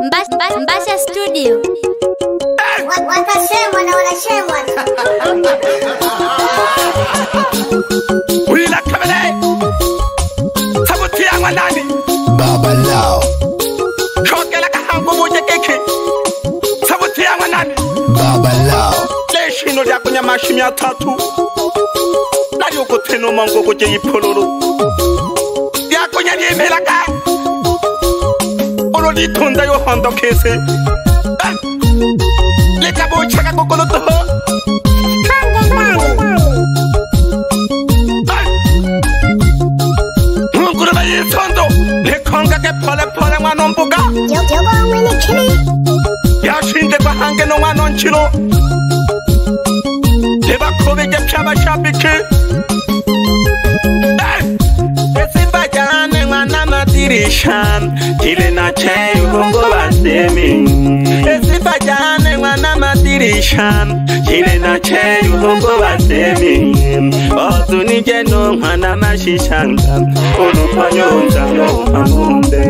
mbasha studio tlešino di akonya mašimi a thatho la dioko tsheno mangoko ke iphololo di akonya di emela kae kolo di konda yo hando kese le tabo chaka ko kolo to mukuru ba yi tondo le konga ke pole pole mwa nombuka yo yo ba ngwe le chini ya shinde ba hange no mwa nonchilo le ba kobe ke chaba chapiki kirishan tile na chei bongo bandemi esifa jane mwana madirishan tile na chei bongo bandemi bozu ni jeno mwana mashishanga kono kwanyo ndango amunde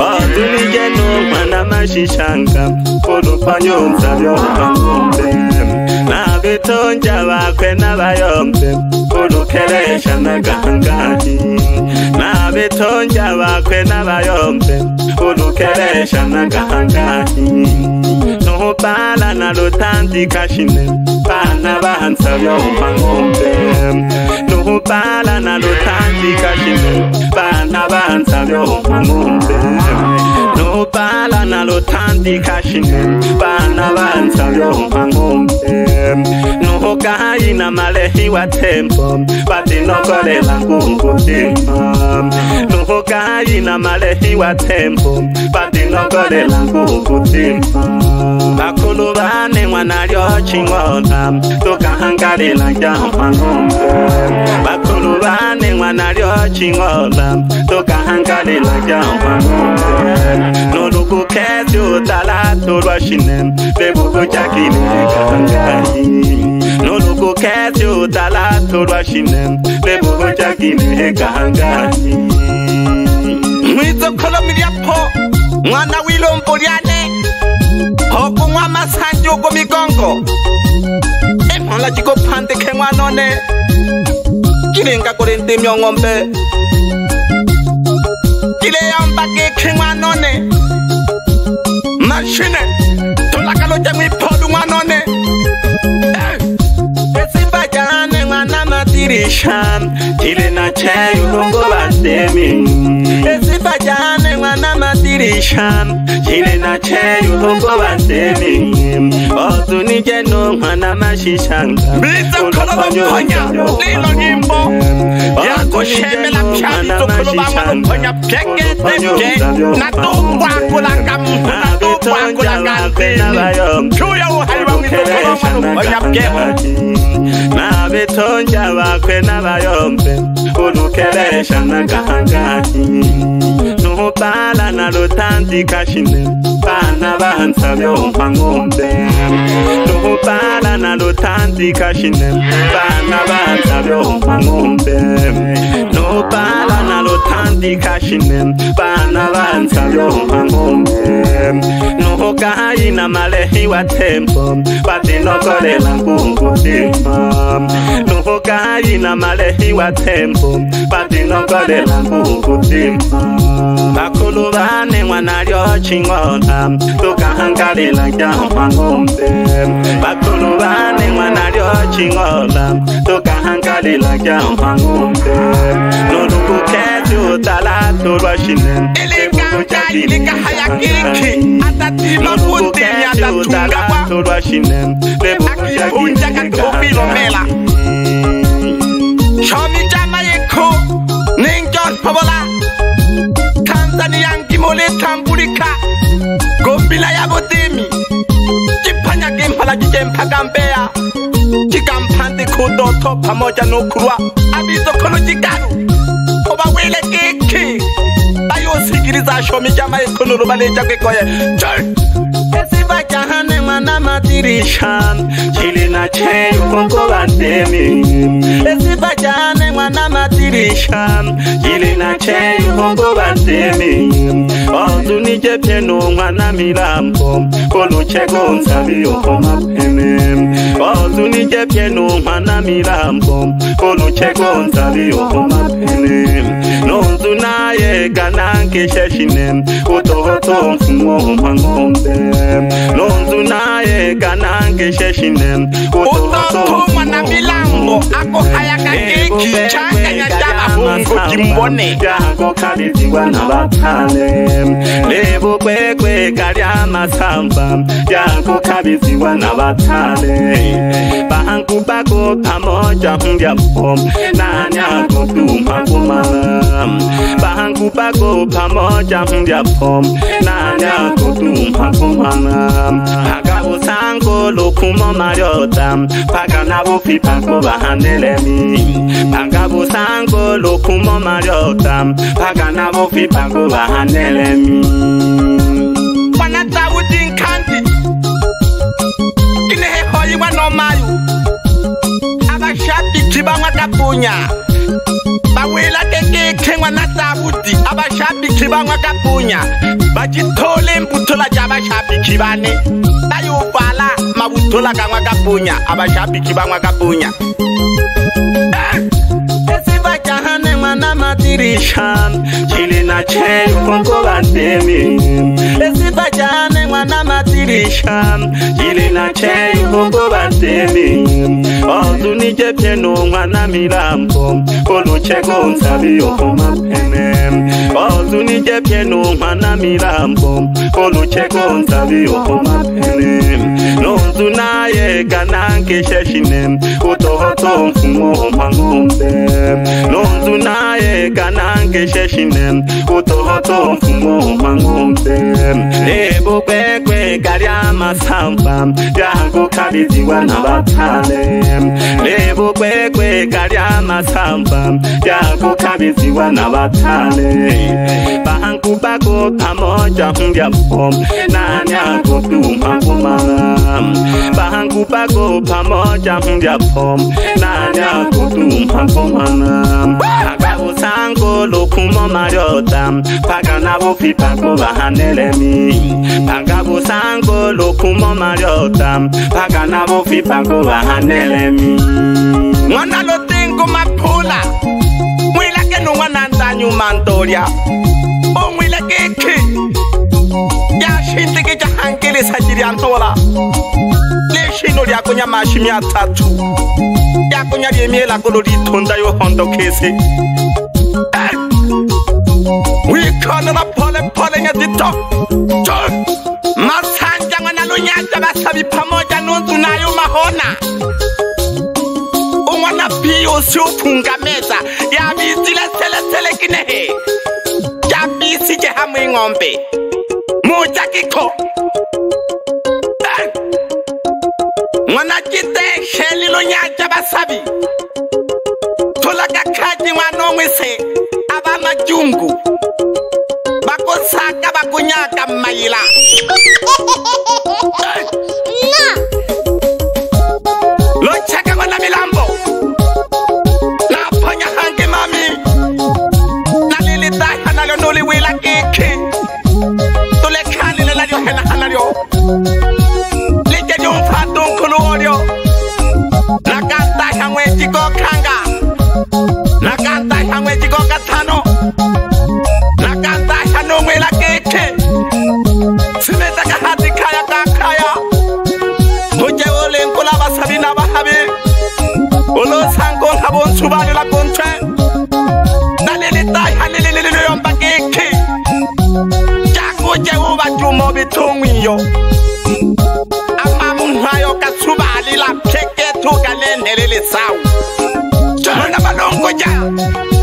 bozu ni jeno mwana mashishanga kono kwanyo ndango amunde na vitonja vakwe na vayombe kulukelesha na gangani na thonja bakwe n'abayombe urukeresha n'agahangahe ntubana na rutandikashine bana bansa yomba ngombe kupala nalothandika xintu vana vantshwa vyo huma no pala nalothandika xintu vana vantshwa vyo huma no kayi na malehi wa thembo va tinokolela ngungutima no kayi na malehi wa thembo nokolela kukutima bakulu bane mwana lyocingona tukahangalila jampangombe bakulu bane mwana lyocingona tukahangalila jampangombe nolukukezi utala tulwa shine bebuku jakinekangai nolukukezi utala tulwa shine bebuku jakinekahangai mwana wilombolyane okunwa masanju ku mikongo emwala cikophande khe mwanone cilinga kuli ntimi ong'ombe cileyombake khe mwanone mashine tulakalo ja mwipholu mwanone esimba jane mwana madirisha cili na ceyulongo basemin kirishan jine na che yuhongo bandemi otu nige no mwana mashishan bita kolo lo mponya lilo nimbo ya ko sheme la chani to kolo lo mponya pjenge te pje na to mwa kula kam na to mwa kula kante chuyo halwa mito kolo lo mponya pjenge vitonja vakwe na vayombe kunukelesha na gahangahi nubala na lutandika shine vana vantsa vyomba ngombe nubala na lutandika shine vana vantsa vyomba ngombe nubala na lutandika shine vana vantsa vyomba ngombe nubukayi na malehi wa tembo vatinokolela ngungu timo Nuvukai na malehiwa tempo Patinongole la nguvu Bakulubane wanariochingona Tukahangalila jangwa ngombe Bakulubane wanariochingona la jangwa ngombe Nunukukeju talatu rwashine Ilikahayakiki Atatilo kundi Atatungawa Nunukukeju talatu rwashine ntakatkubilomela tšhomitama yekho nenkorphobola tanzani yankimole tlampulikha kobila ya botimi ke phanya ke mphala ke kempha kampeya ke kamphante khototho phamoja nokhurwa abiso kgono ke kano goba wele kekhe ba yo sekiritsa tšhomitama yekhonolo ba letja kekoye tsesebajan tiri chan chili na chen kongo bandemi esi ba jane mwana na tiri chan chili na chen kongo bandemi ozu ni je pieno mwana milambo kono che gonza mi yoko mapene ozu ni je pieno mwana milambo kono che gonza mi yoko mapene nozu na ye gana nkeshe shine kutoho to mfumo mwangombe keshe shinem utohoma na milango ako hayaka keki changanya jabafungo kimbone jako kalitiwa na batane lebo kwekwe kali amasamba jako kabiziwa na batane bangu bako pamoja ndya mpom nani akotuma kumama bangu bako pamoja ndya mpom nani akotuma kumama lokhuma amadoda phakanabuphi phakho bahandele mina phangabusango lokhuma amadoda phakanabuphi phakho bahandele mina kwanacawuti nkhandi kinehehoyi kwanomayo abashabiji bangwakabunya bawela kekekhe ngwanacawuti abashabiji bangwakabunya bacithole mputhola jabashabiji bane bayobala kuthola kanwa kapunya abashabithi banwa kapunya esibajahane mwana madirisha chili na chen kongo bandemi esibajahane kugurisha ili na chei huko bateni otunije byenunwa na milambo oluchego nsabiyohoma ene otunije byenunwa na milambo oluchego nsabiyohoma ene nonzunaye kanankesheshine utohoto mfumohoma ngombe nonzunaye kanankesheshine utohoto mfumohoma ngombe ebokwekwe ryamasamba ryakukabidziwa navatale nevukwekweka ryamasamba ryakukabidziwa navatale vankubako pamoja ndyapo nanyakutumakumala vankubako pamoja ndyapo nanyakutumakumala tango lokhumo madoda phakanabuphi bhakubahanelemi phakabusango lokhumo madoda phakanabuphi bhakubahanelemi n'wana lotinku maphula n'wile ke nun'wana ndzanyu mantolya u n'wile kikhi ya xintiki ca hankelisa jiriya ntola lexino liya ku nyamaximi ya tatu ya ku nyaliemiyelakolo liithunda yo hondokhesi ngikhonela phole phole ngedito masanja ngwanalonyata basabi phamoja nuntu nayo mahona ungwana biosi uphungameza yabitsile selesele kinehe jabisi jehamwe ngombe muja kikho ngwana kitehelilonyata basabi tholakakhati ngwana ongwise abamajungu 傻嘎巴姑娘干美了。bonthubayo lakonthwe naleli taha lelilililoyomba kekhi jakutye ubatumo bithungwiyo amamunhwayo kathubali lapheketho kalendelelisawu jona balonkotyana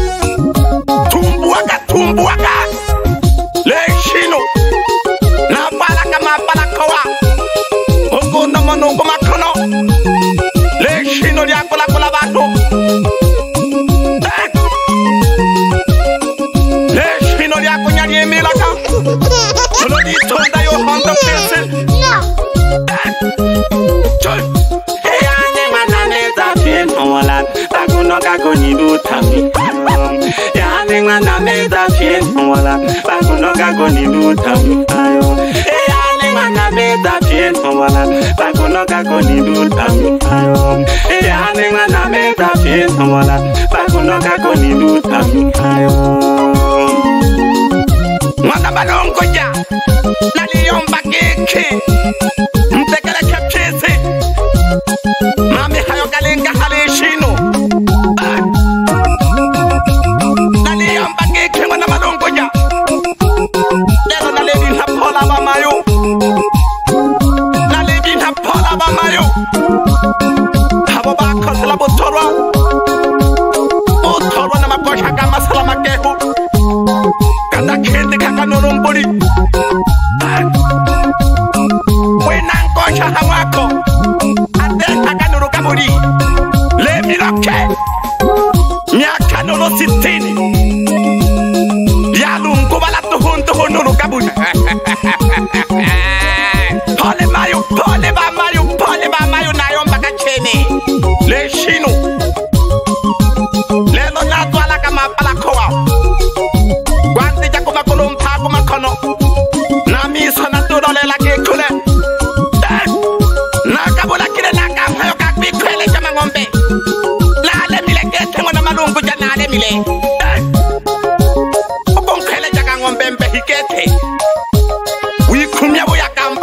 koni luta mukayo eyani manameta pienowala bakunoka koni luta mukayo eyani manameta pienowala bakunoka koni luta mukayo. mwana balonkoja laliyomba geke. 嗯。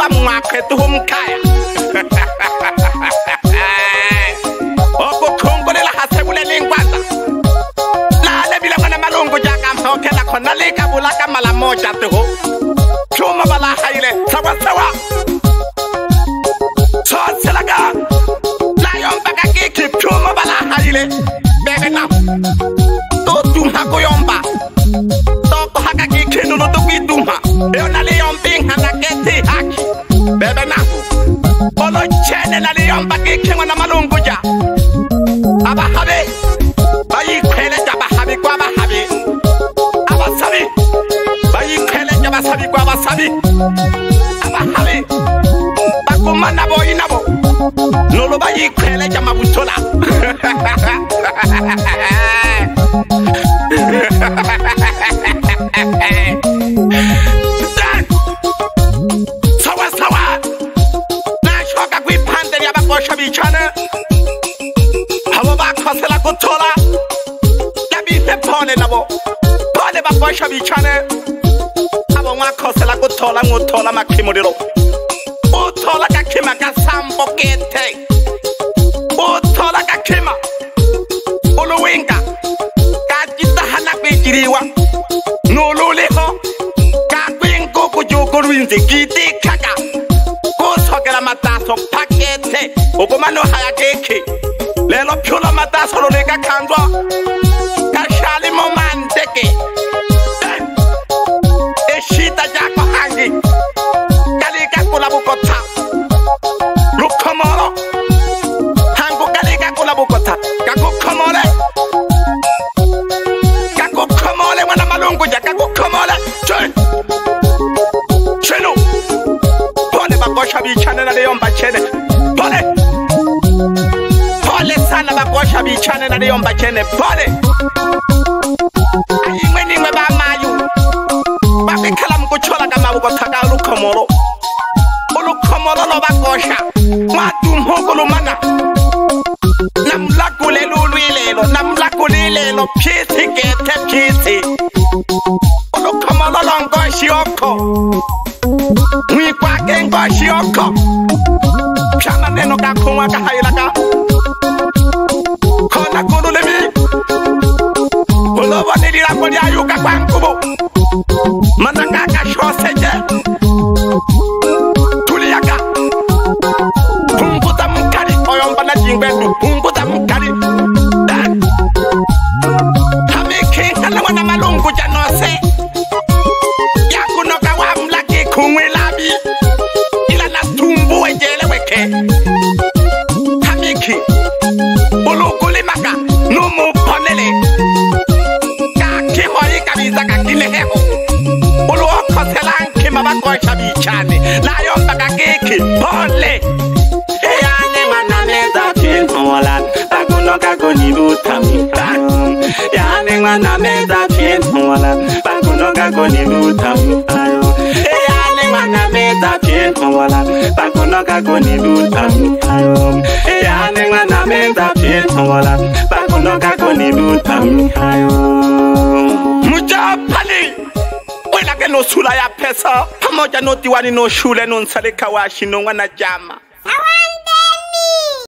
Opa mwakhe tu humkaya Oko khungu nila hasebule lingwata Lale bila kona malungu jaka mhokela kona lika bulaka mala tu tuho Chuma bala haile sawa sawa Sonselaga Layo mpaka kiki chuma bala haile Bebe na Totu mhako yomba Toko haka kiki nunutu kituma Eona yomba ke kengwa na malungu ja abahabe bayikhele ja bahabe kwa bahabe abasabi bayikhele ja basabi kwa basabi abahabe bakuma na boyi na bo nolo bayikhele ja mabutola kulwinzikiti khaka kusokela mataso phakethe ukumanohaya kekhe lelo phyula mataso lolikakhandzwa ichane naleyo mbatyene pole ayinqweningwe bamayu babekhala mkutshola kamabu kothaka olukhomolo olukhomolo lobagosha madumhokolumana namlagulela ulwilelo namlagulilelo phisi gethe phisi olukhomolo lonkoshi yokho mwikwake nkoshi yokho mhlama neno kakhongwa kahayelaka toka kunilutamu yani mwana meza pinhola pakunoka kunilutamu yani mwana meza pinhola pakunoka kunilutamu yani mwana meza pinhola pakunoka kunilutamu mujapali wenake nosula ya pesa pamoja notiwani noshule nonsaleka washi nong'wana jama Awani.